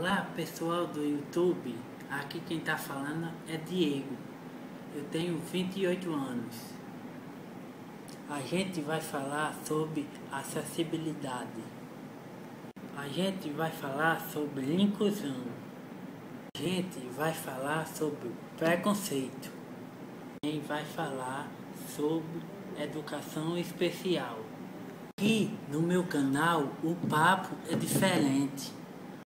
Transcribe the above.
Olá pessoal do YouTube, aqui quem está falando é Diego. Eu tenho 28 anos. A gente vai falar sobre acessibilidade. A gente vai falar sobre inclusão. A gente vai falar sobre preconceito. Quem vai falar sobre educação especial. Aqui no meu canal o papo é diferente.